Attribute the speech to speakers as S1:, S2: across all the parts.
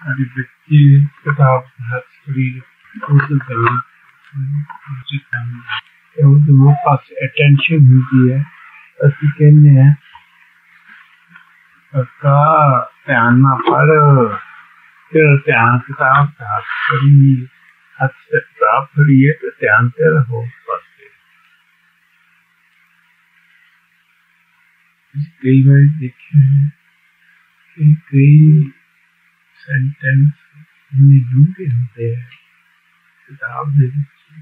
S1: सारे बच्चे किताब हथ पढ़ी उस गल्ला ਉਹਦੇ ਉਹ ਪਾਸ ਅਟੈਂਸ਼ਨ ਹੁੰਦੀ ਹੈ ਅਸੀਂ ਕਹਿੰਦੇ ਆ ਕਾ ਧਿਆਨ ਨਾ ਪੜ ਤੇਰਾ ਧਿਆਨ ਕਿਤਾਬ ਦਾ ਪੜੀ ਹੱਥ ਸੇ ਕਿਤਾਬ ਪੜੀ ਹੈ ਤੇ ਧਿਆਨ ਤੇਰਾ ਹੋ ਪਾਸੇ ਕਈ ਵਾਰ ਦੇਖਿਆ ਹੈ ਕਿ ਕਈ सेंटेंस इतने डूँगे होते हैं किताब दे रखी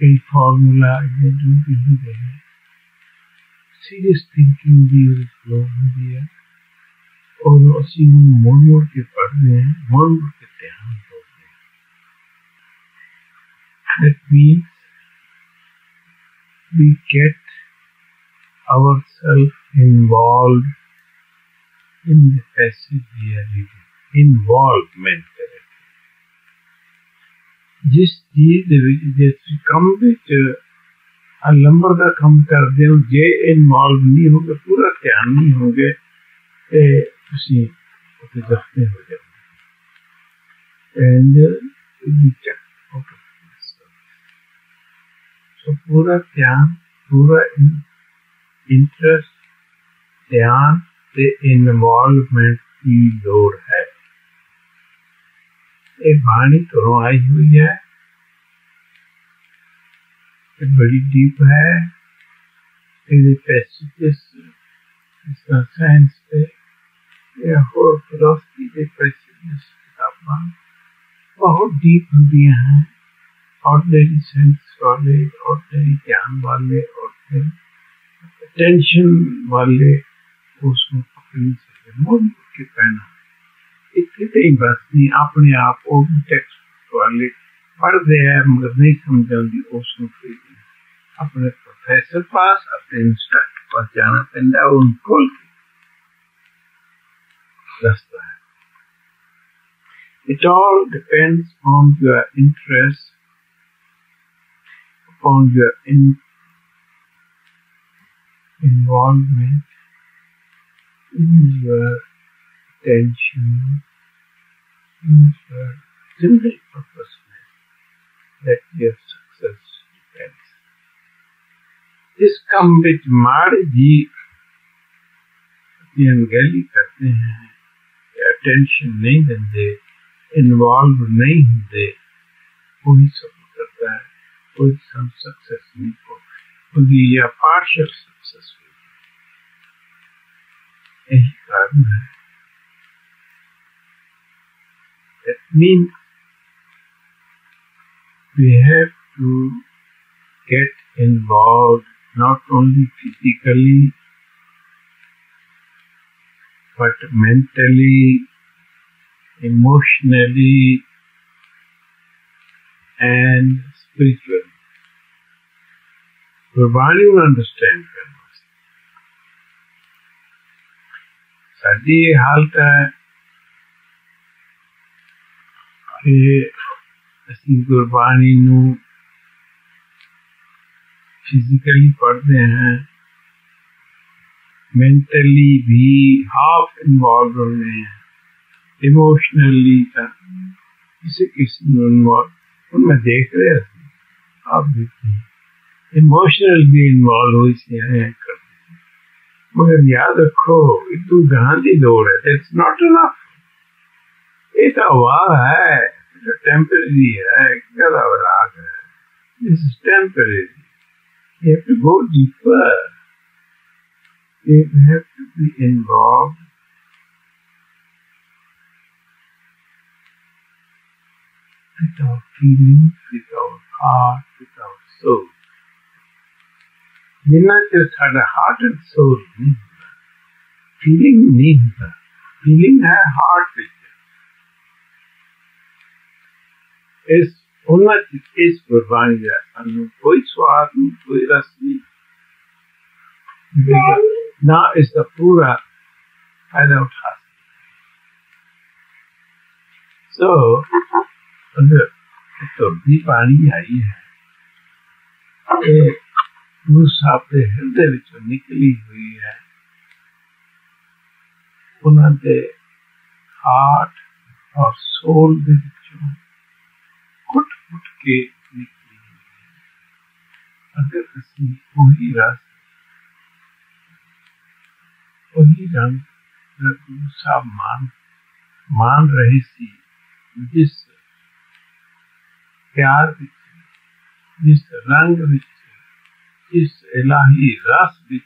S1: कई फॉर्मूला इतने डूँगे होते हैं सीरियस थिंकिंग भी फ्लो होती है और उसी में मोड़ मोड़ के पढ़ रहे हैं मोड़ मोड़ के ध्यान हो हैं that means we get ourselves involved in the passage we are reading. ਜਿਸ ਚੀਜ਼ ਦੇ ਵਿੱਚ ਜੇ ਤੁਸੀਂ ਕੰਮ ਵਿੱਚ ਆ ਲੰਬਰ ਦਾ ਕੰਮ ਕਰਦੇ ਹੋ ਜੇ ਇਨਵੋਲਵ ਨਹੀਂ ਹੋਗੇ ਪੂਰਾ ਧਿਆਨ ਨਹੀਂ ਹੋਗੇ ਤੇ ਤੁਸੀਂ ਉੱਥੇ ਦਸਤੇ ਹੋ ਜਾਓਗੇ and you check out of yourself. So पूरा ध्यान पूरा इंटरेस्ट ध्यान ਤੇ ਇਨਵੋਲਵਮੈਂਟ ਦੀ ਲੋੜ ਹੈ ਇਹ ਬਾਣੀ तो आई हुई है। ਇਹ बड़ी डीप है। ਇਹਦੇ बहुत डीप ਹੁੰਦੀਆਂ ਹਨ ऑर्डिनरी सेंस वाले ऑर्डिनरी ज्ञान वाले और टेंशन वाले, उसमें पकड़ने से मोदी के पहना इसलिए बरसनी अपने आप ओह् बी टैक्स्ट वाले पढ़दे ऐ मगर नहीं समझ आंदी उस अपने प्रोफेसर पास अपने इंस्ट्रक्टर पास जाना पैंदा है उन खोल दसदा है It all depends on your interest, upon your in involvement, in your attention, Mm-hmm. But single purposeness that your success depends. इस काम विच मार जीव की अनगहली करते हैं अटेंशन नहीं देते इन्वॉल्व नहीं होते कोई सब करता है कोई सब सक्सेस नहीं हो, क्योंकि यह पार्शल सक्सेसफुल यही कारण है। mean we have to get involved not only physically but mentally, emotionally, and spiritually. Gurbani will understand very much. ਹੈ ਕਿ ਅਸੀਂ ਗੁਰਬਾਣੀ ਨੂੰ ਫਿਜ਼ੀਕਲੀ ਪੜ੍ਹਦੇ ਹਾਂ mentally भी half involved होते हैं इमोशनली किसी किसी में इन्वॉल्व उनमें देख रहे थे आप देखिए इमोशनल भी इन्वॉल्व हुई से हैं करते मगर याद रखो तू जहां की दौड़ है दैट्स नॉट इनफ ये तो वाह है temporary eh, kadavaraga. This is temporary. You have to go deeper. You have to be involved with our feelings, with our heart, with our soul. We not just had a heart and soul, Feeling means feeling है heart which ਵਿੱਚ ਇਸ ਉਹਨਾਂ ਚ ਇਸ ਗੁਰਬਾਣੀ ਦਾ ਸਾਨੂੰ ਕੋਈ ਸਵਾਦ ਨਹੀਂ ਕੋਈ ਰਸ ਨਹੀਂ ਨਾ ਇਸ ਦਾ ਪੂਰਾ ਫਾਇਦਾ ਉਠਾ ਸੋ ਅੰਦਰ तो भी ਪਾਣੀ ਆਈ ਹੈ ਇਹ ਗੁਰੂ ਸਾਹਿਬ ਦੇ ਹਿਰਦੇ ਵਿੱਚੋਂ ਨਿਕਲੀ ਹੋਈ ਹੈ ਉਹਨਾਂ ਦੇ ਹਾਰਟ और सोल ਦੇ ਵਿੱਚੋਂ ਫੁੱਟ के अगर उसमें वही रस वही रंग सा मान मान रही सी जिस प्यार जिस रंग विच, जिस इलाही रस विच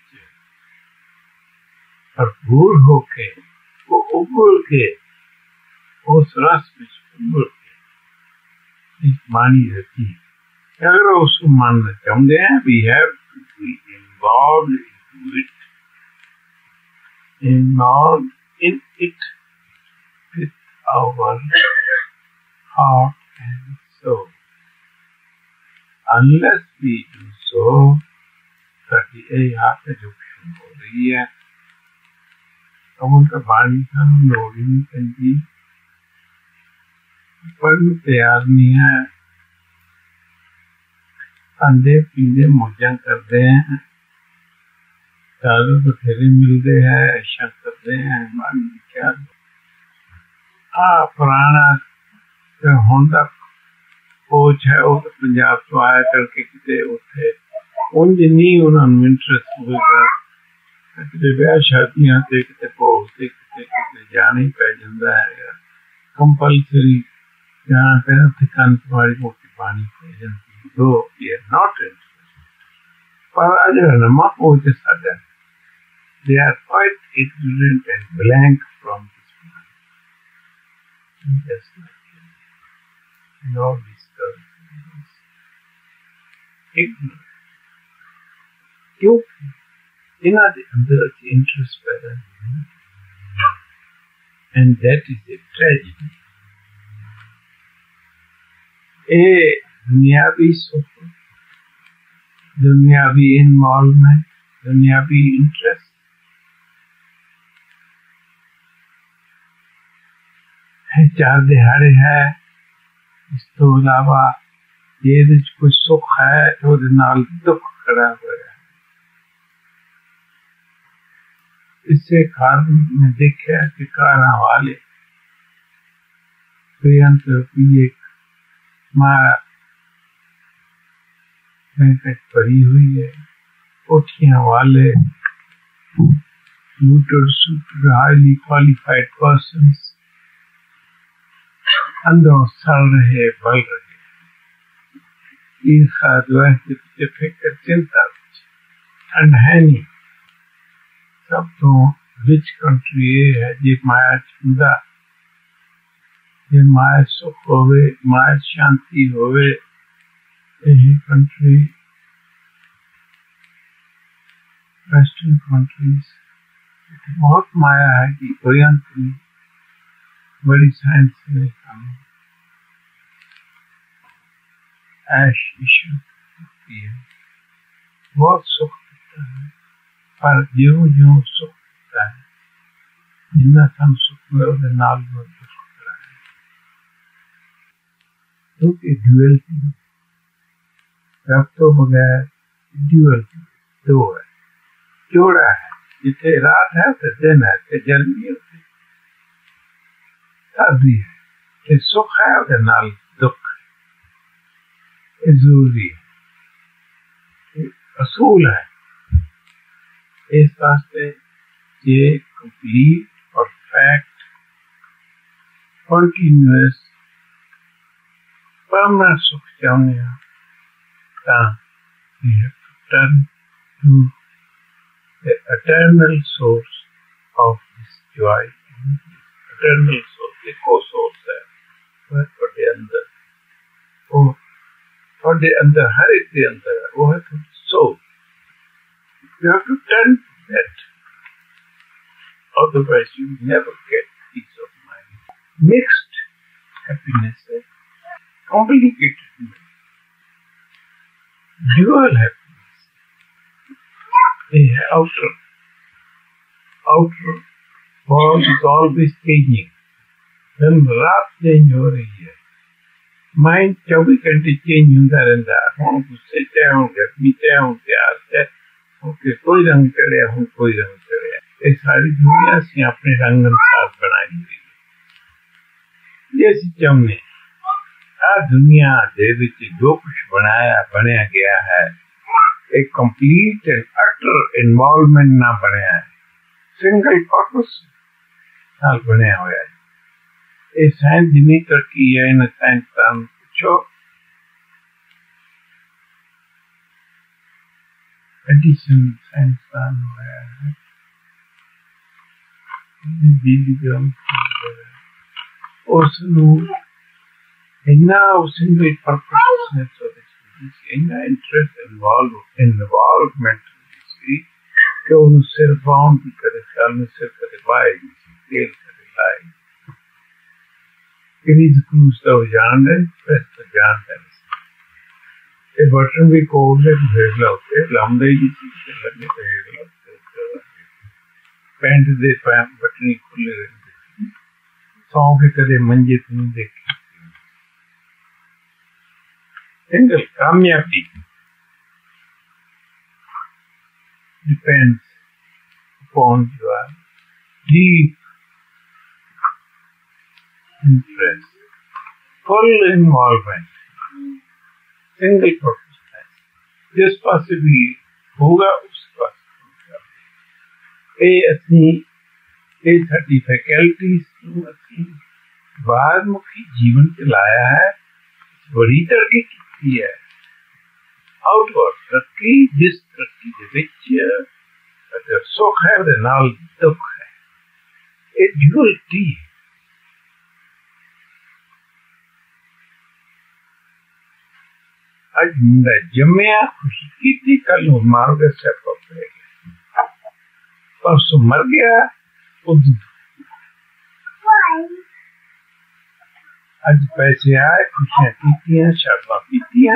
S1: भरपूर होके, वो उबल के, उस रस विच उबल money is a thing. Agar also man we have to be involved in it, involved in it with our heart and soul. Unless we do so, that Egyptian warrior, someone the Bani Khan Lorin can be ਸਾਨੂੰ ਲੋੜ ਹੀ ਨਹੀਂ ਪੈਂਦੀ ਪੜਨ ਤਿਆਰ ਨਹੀਂ ਹੈ ਖਾਂਦੇ ਪੀਂਦੇ ਮੌਜਾਂ ਕਰਦੇ हैं दारू बथेरे मिलते हैं ऐसा करते हैं मन क्या ਆ ਪੁਰਾਣਾ ਤੇ ਹੁਣ ਦਾ ਕੋਚ ਹੈ ਉਹ ਤਾਂ ਪੰਜਾਬ ਤੋਂ ਆਇਆ ਕਰਕੇ ਕਿਤੇ ਉੱਥੇ ਉਂਝ ਨਹੀਂ ਉਹਨਾਂ ਨੂੰ ਇੰਟਰਸਟ ਹੋਵੇਗਾ ਕਿਤੇ ਵਿਆਹ ਸ਼ਾਦੀਆਂ ਤੇ ਕਿਤੇ ਭੋਗ ਤੇ ਕਿਤੇ ਕਿਤੇ ਜਾਣਾ ਹੀ ਪੈ ਜਾਂਦਾ ਹੈ compulsory Jnana Penathikan Varipotipani Pajanti, though we are not interested. Parajana Mapocha Sadhana, they are quite ignorant and blank from this mind. Just like in all these current things. Ignorant. Guilty. the interest better, and that is a tragedy. ए सुख involvement interest चार दिहाड़े है इस तो अलावा ये कुछ सुख है तो नाल दुख खड़ा हुआ है। इससे कारण मैं देखा कि कारण वाले प्रियंतर पीए माया कहीं पड़ी हुई है कोठिया वाले looter shooter highly qualified person अंदरों सड़ रहे, बल रहे। ईर्षा के चिंता है नहीं। सब तो रिच कंट्री ये है जी माया चुंदा ये माया सुख होवे, माया शांति होवे, यही कंट्री वेस्टर्न कंट्रीज़ बहुत माया है कि ओरियंट में, बड़ी साइंस में काम ऐश ईश्वर होती है। बहुत सुख होता है, पर जो जो सुख होता है जिन्ना सुख में नाल क्योंकि ड्यूअल तो बगैर ड्यूअल दो है। जोड़ा है। जिसे रात है तो दिन है। तो जल्दी होती सर्दी है। तो सुख है और नाल दुख है। ज़रूरी असूल है। इस वास्ते ये कंप्लीट और fact Πάμε στο Χιόνια τα return to the eternal source of this joy, eternal source, the co-source है, वह the अंदर, वो थोड़े अंदर हर एक के अंदर है, so. You have to turn that, otherwise you never outlook world is always changing. Then रात चेंज हो रही है माइंड चौबीस घंटे चेंज होता रहता है हूँ गुस्से से हूँ गर्मी से हूँ प्यार से उनके कोई रंग चढ़े हूँ कोई रंग चढ़े ये सारी दुनिया से अपने रंग अनुसार बनाई हुई है। ये सिस्टम ने आ दुनिया देवी जो कुछ बनाया बनाया गया है, एक कंप्लीट एंड अटर इन्वॉल्वमेंट ना बनाया है। single purpose. Now, when I send in Turkey in a tent and the job, um, a decent tent and where the billion also know. And now, single purpose, so this is in the interest involved, involvement, you see. उन सिरफाउन की करे में सिर करे बाएगी तेल करे लाएगी it is Gustav Jander, Pastor Jander. A button we called it Vedlock, a lambda is Vedlock. Pant दे पैं बटनी खुले रहते सौ के करे मंजित नहीं देखी कामयाबी depends upon your deep interest, full involvement, single purpose. जिस पास भी होगा उस पास ਇਹ ਅਸੀਂ ਇਹ ਸਾਡੀ ਫੈਕਲਟੀਜ਼ ਨੂੰ ਅਸੀਂ ਬਾਹਰ ਮੁਖੀ ਜੀਵਨ ਚ ਲਾਇਆ ਹੈ ਬੜੀ ਤਰੱਕੀ ਕੀਤੀ ਹੈ ਆਊਟਵਰਡ ਤਰੱਕੀ ਜਿਸ ਤਰੱਕੀ ਦੇ ਵਿੱਚ ਅਗਰ ਸੁੱਖ ਹੈ ਉਹਦੇ ਨਾਲ ਦੁੱਖ ਹੈ ਇਹ ਡਿਊਲਟੀ ਅੱਜ ਮੁੰਡਾ ਜੰਮਿਆ ਖੁਸ਼ੀ ਕੀਤੀ ਕੱਲ ਨੂੰ ਮਾਰ ਕੇ ਸੈਪ ਪਏਗਾ परसों मर गया अज पैसे आए खुशियां की शराबा पीती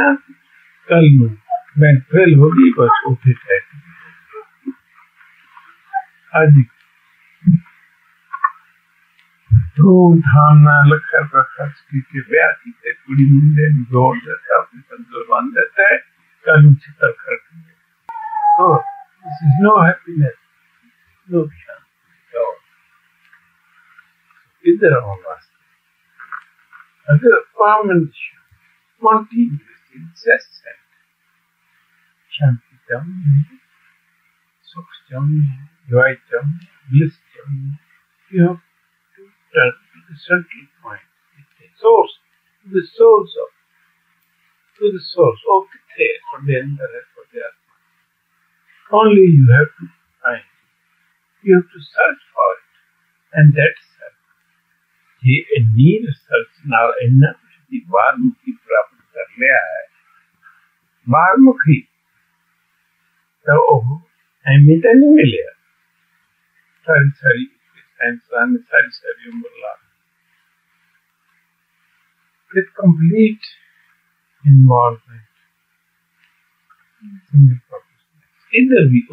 S1: कल बैंक फेल होगी बस उठे अज धूमधाम लख रुपया खर्च की ब्याह की कुड़ी मुंडे जोड़ देता अपने संतुल बाँध देता है कल छितर खर्च So, this is no happiness. no शांति और इधर हों वास्ते। अगर permanent continuous incessant. Shantidamya, Sukhdamya, bliss Blissdamya. You have to turn to the central point, the source, to the source of, to the source of the Thaya, from the Angara, for the Atma. Only you have to find it. You have to search for it. And that's search, the need search now enough, the one who is प्राप्त to लिया है බාර්මුඛී तो अहमियत नहीं मिलेगा सारी सारी इंसान ने सारी with complete involvement. In the process. Either we